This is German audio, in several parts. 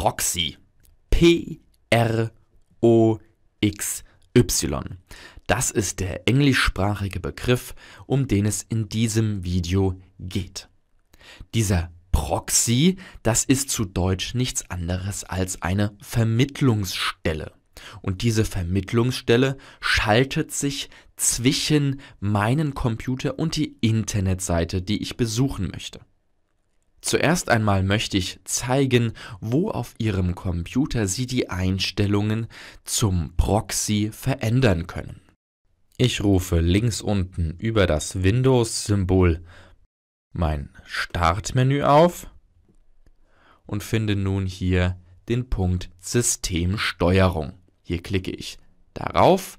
Proxy. P-R-O-X-Y. Das ist der englischsprachige Begriff, um den es in diesem Video geht. Dieser Proxy, das ist zu Deutsch nichts anderes als eine Vermittlungsstelle. Und diese Vermittlungsstelle schaltet sich zwischen meinen Computer und die Internetseite, die ich besuchen möchte. Zuerst einmal möchte ich zeigen, wo auf Ihrem Computer Sie die Einstellungen zum Proxy verändern können. Ich rufe links unten über das Windows-Symbol mein Startmenü auf und finde nun hier den Punkt Systemsteuerung. Hier klicke ich darauf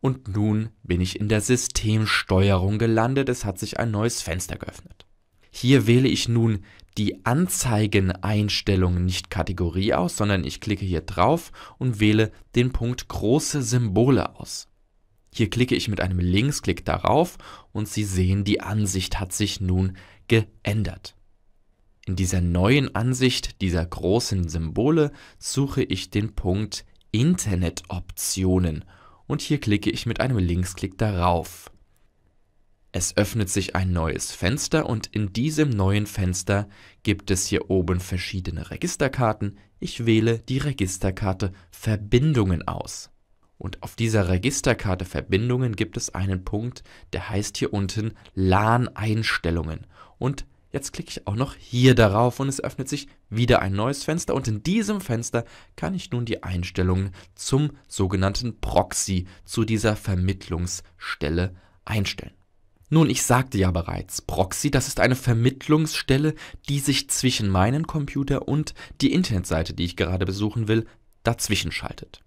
und nun bin ich in der Systemsteuerung gelandet. Es hat sich ein neues Fenster geöffnet. Hier wähle ich nun die Anzeigeneinstellungen nicht Kategorie aus, sondern ich klicke hier drauf und wähle den Punkt große Symbole aus. Hier klicke ich mit einem Linksklick darauf und Sie sehen, die Ansicht hat sich nun geändert. In dieser neuen Ansicht dieser großen Symbole suche ich den Punkt Internetoptionen und hier klicke ich mit einem Linksklick darauf. Es öffnet sich ein neues Fenster und in diesem neuen Fenster gibt es hier oben verschiedene Registerkarten. Ich wähle die Registerkarte Verbindungen aus. Und auf dieser Registerkarte Verbindungen gibt es einen Punkt, der heißt hier unten LAN-Einstellungen. Und jetzt klicke ich auch noch hier darauf und es öffnet sich wieder ein neues Fenster. Und in diesem Fenster kann ich nun die Einstellungen zum sogenannten Proxy, zu dieser Vermittlungsstelle einstellen. Nun, ich sagte ja bereits, Proxy, das ist eine Vermittlungsstelle, die sich zwischen meinen Computer und die Internetseite, die ich gerade besuchen will, dazwischen schaltet.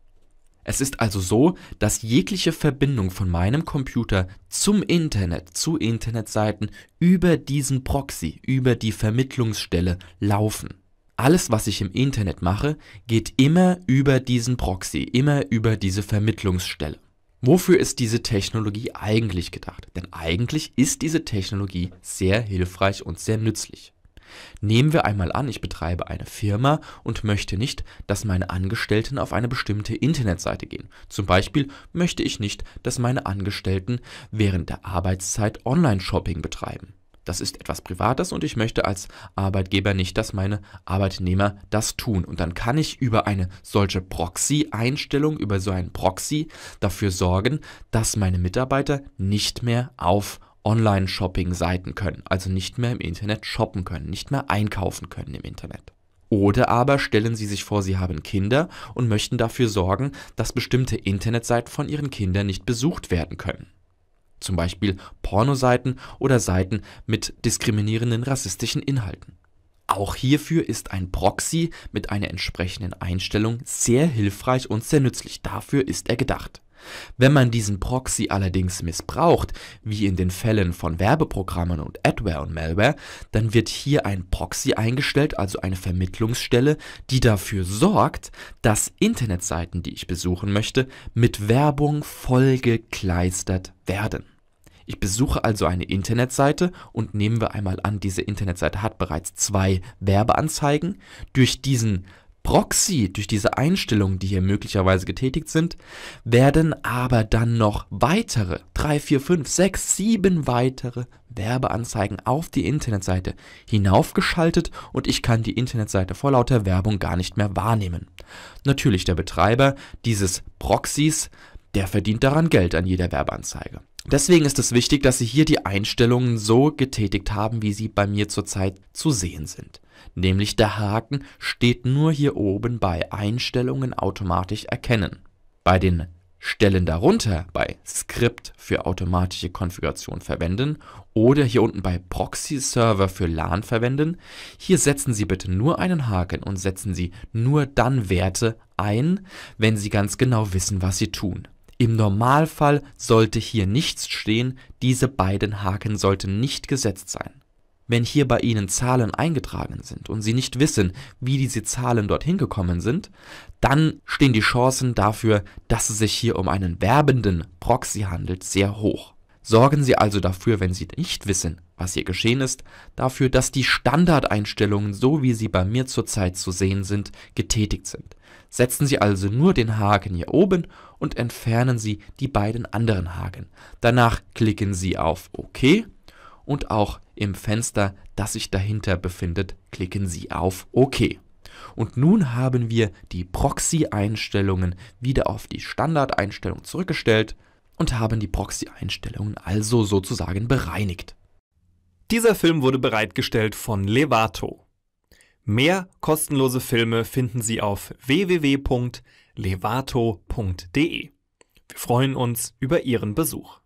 Es ist also so, dass jegliche Verbindung von meinem Computer zum Internet, zu Internetseiten über diesen Proxy, über die Vermittlungsstelle laufen. Alles, was ich im Internet mache, geht immer über diesen Proxy, immer über diese Vermittlungsstelle. Wofür ist diese Technologie eigentlich gedacht? Denn eigentlich ist diese Technologie sehr hilfreich und sehr nützlich. Nehmen wir einmal an, ich betreibe eine Firma und möchte nicht, dass meine Angestellten auf eine bestimmte Internetseite gehen. Zum Beispiel möchte ich nicht, dass meine Angestellten während der Arbeitszeit Online-Shopping betreiben. Das ist etwas Privates und ich möchte als Arbeitgeber nicht, dass meine Arbeitnehmer das tun. Und dann kann ich über eine solche Proxy-Einstellung, über so einen Proxy dafür sorgen, dass meine Mitarbeiter nicht mehr auf Online-Shopping-Seiten können, also nicht mehr im Internet shoppen können, nicht mehr einkaufen können im Internet. Oder aber stellen Sie sich vor, Sie haben Kinder und möchten dafür sorgen, dass bestimmte Internetseiten von Ihren Kindern nicht besucht werden können. Zum Beispiel Pornoseiten oder Seiten mit diskriminierenden rassistischen Inhalten. Auch hierfür ist ein Proxy mit einer entsprechenden Einstellung sehr hilfreich und sehr nützlich. Dafür ist er gedacht. Wenn man diesen Proxy allerdings missbraucht, wie in den Fällen von Werbeprogrammen und Adware und Malware, dann wird hier ein Proxy eingestellt, also eine Vermittlungsstelle, die dafür sorgt, dass Internetseiten, die ich besuchen möchte, mit Werbung vollgekleistert werden. Ich besuche also eine Internetseite und nehmen wir einmal an, diese Internetseite hat bereits zwei Werbeanzeigen. Durch diesen Proxy, durch diese Einstellungen, die hier möglicherweise getätigt sind, werden aber dann noch weitere, 3, 4, 5, 6, 7 weitere Werbeanzeigen auf die Internetseite hinaufgeschaltet und ich kann die Internetseite vor lauter Werbung gar nicht mehr wahrnehmen. Natürlich der Betreiber dieses Proxys, der verdient daran Geld an jeder Werbeanzeige. Deswegen ist es wichtig, dass Sie hier die Einstellungen so getätigt haben, wie sie bei mir zurzeit zu sehen sind nämlich der Haken steht nur hier oben bei Einstellungen automatisch erkennen. Bei den Stellen darunter bei Skript für automatische Konfiguration verwenden oder hier unten bei Proxy-Server für LAN verwenden. Hier setzen Sie bitte nur einen Haken und setzen Sie nur dann Werte ein, wenn Sie ganz genau wissen, was Sie tun. Im Normalfall sollte hier nichts stehen, diese beiden Haken sollten nicht gesetzt sein. Wenn hier bei Ihnen Zahlen eingetragen sind und Sie nicht wissen, wie diese Zahlen dorthin gekommen sind, dann stehen die Chancen dafür, dass es sich hier um einen werbenden Proxy handelt, sehr hoch. Sorgen Sie also dafür, wenn Sie nicht wissen, was hier geschehen ist, dafür, dass die Standardeinstellungen, so wie sie bei mir zurzeit zu sehen sind, getätigt sind. Setzen Sie also nur den Haken hier oben und entfernen Sie die beiden anderen Haken. Danach klicken Sie auf OK und auch im Fenster, das sich dahinter befindet, klicken Sie auf OK. Und nun haben wir die Proxy-Einstellungen wieder auf die Standardeinstellung zurückgestellt und haben die Proxy-Einstellungen also sozusagen bereinigt. Dieser Film wurde bereitgestellt von Levato. Mehr kostenlose Filme finden Sie auf www.levato.de. Wir freuen uns über Ihren Besuch.